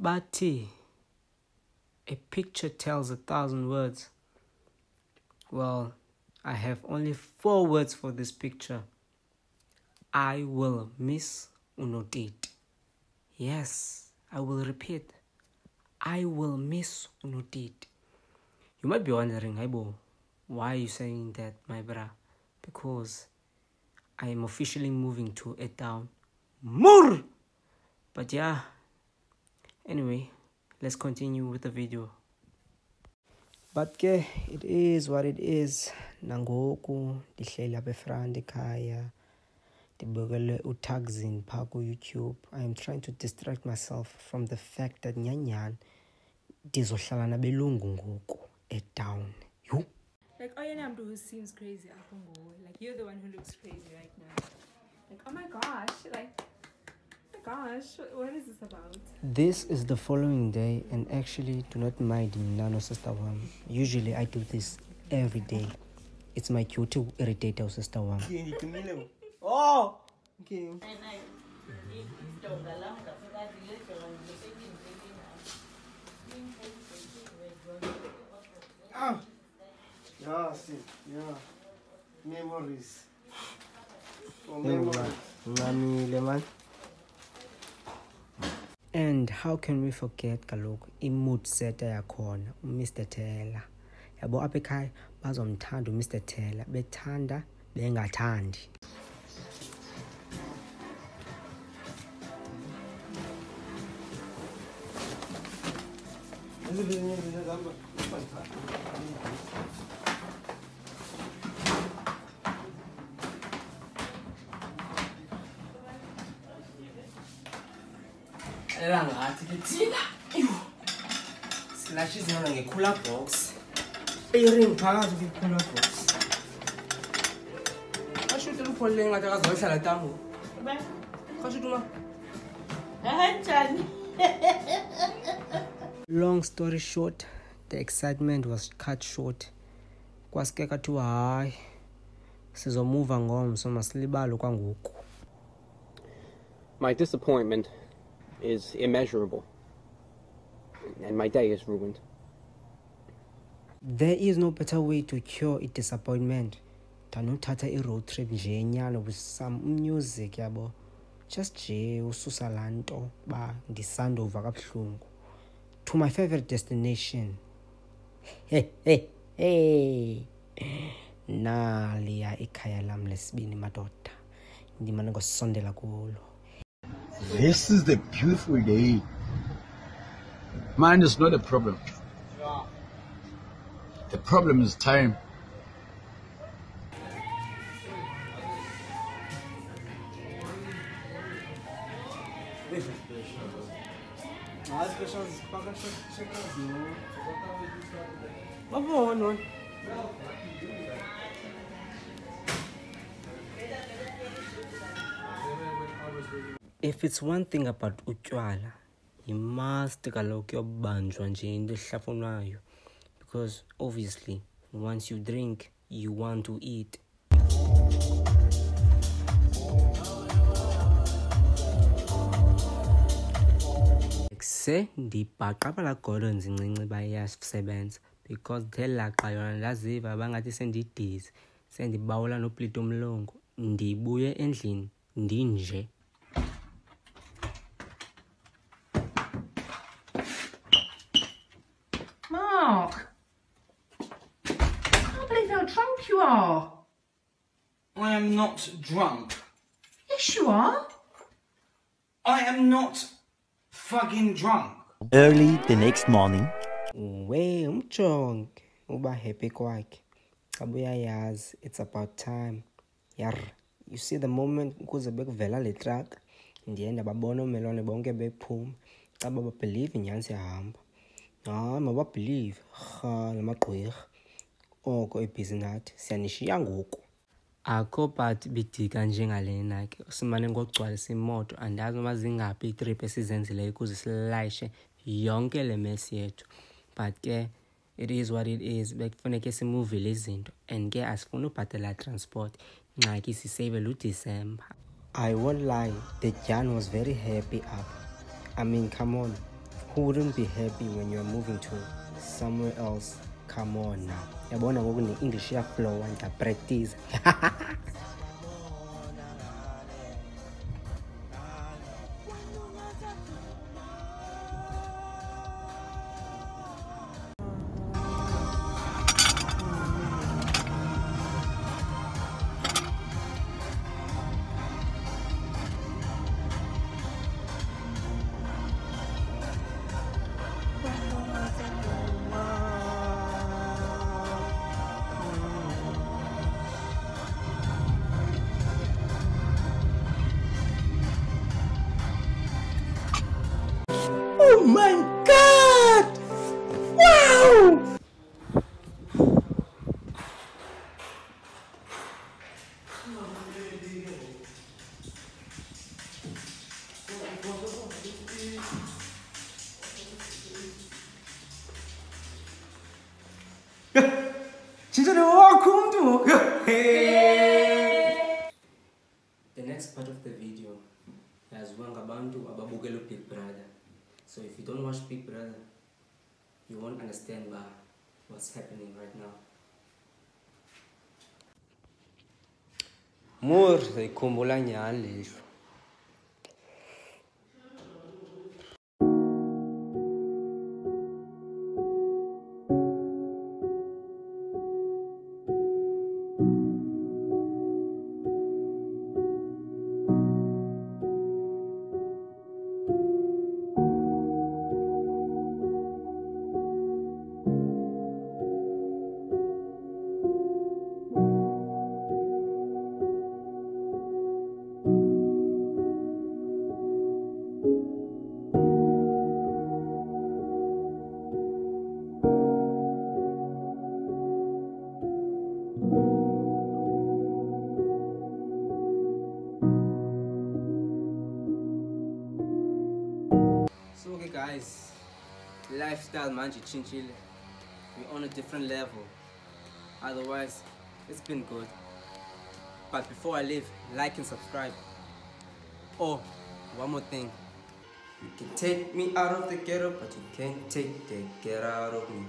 bathi a picture tells a thousand words. Well i have only four words for this picture. I will miss unotiti yes i will repeat. I will miss unotiti you might be wondering Aibo, why are you saying that my brother because i am officially moving to a town more but yeah anyway let's continue with the video. But ke it is what it is. Nangoku ndihleli apha efront ekhaya ndibukele utaxin phaa kuyoutube. I am trying to distract myself from the fact that nyanyani ndizohlala nabelungu ngoku edown yhu! Like, oh, yeah, who seems crazy up on go. Like, you're the one who looks crazy right now. Like, oh my gosh, like, my gosh, what, what is this about? This is the following day, and actually, do not mind Nano Sister One. Usually, I do this every day. It's my cue to irritate our Sister One. Oh! Okay. Ah! Yeah, see, yeah. Memories. For memories. Ngamile man. And how can we forget kaloku i-mood set yakhona umr teller yabo apha ekhaya bazomthanda umr teller bethanda bengathandi. Xelela ngathi ke thina yhu silashe izinona nge-cooler box. Iring phakathi kwi-cooler box. Ashutela upholile ngathi akazohlala tango kashuti uma Long story short, the excitement was cut short. Kwaske kathiwa hayi sizomuva ngomso masilibale kwangoku. My disappointment is immeasurable, and my day is ruined. There is no better way to cure a disappointment than uthatha i-road trip nje nyana with some music yabo. Just nje ususa laa nto uba ndisandova kabuhlungu. To my favorite destination. Hey. Naliya ikhaya lam lesibini madoda. Ndimane ngosondela kulo. This is the beautiful day. Mine is not a problem. The problem is time. shekazi Babona if it's one thing about utywala yimust kaloku yobanjwa nje into ehlafunwayo because obviously once you drink you want to eat. Se ndibhaqa phala gordons incinci uba iyasebenza because the laqa yona ndaziva bangathi sendidizi sendibawela nopliti omlongo ndibuye endlini ndinje. Drunk you are. I am not drunk. Yes, you are. I am not fucking drunk. Early the next morning, we umjonge uba happy kwakhe xa uyayazi it's about time yar you see the moment ukuze bekuvela le truck ndiye ndababona oomelwane bonke bephuma xa bababhelieve nyhani siyahamba hayi mababhelieve rha lamagqwirha oko ebhizi nathi siyanishiya ngoku. Akho but bidika njengalena ke. Simane ngogcwalisa imoto andazi noba zingaphi iitrip esizenzileyo ukuze silayishe yonke le mesi yethu. But ke it is what it is. Bekufuneke simuvile izinto and ke asifuni ubhatala transport. Ngxaki siseyivela udisemba. I won't lie the jan was very happy up. I mean come on. Who wouldn't be happy when you're moving to somewhere else come on now. Yabona ngoku ne-english iyaflowa ndiyapractice Oh my god! Wow! 진짜로 와 kumdu. The next part of the video yaziwa ngabantu ababukela Big Brother. So if you don't watch Big Brother, you won't understand uh, what's happening right now. Ikhumbula nyhani lehlo. Guys, lifestyle manje chinchile. We're on a different level. Otherwise, it's been good. But before I leave, like and subscribe. Oh, one more thing. You can take me out of the ghetto, but you can't take the ghetto out of me.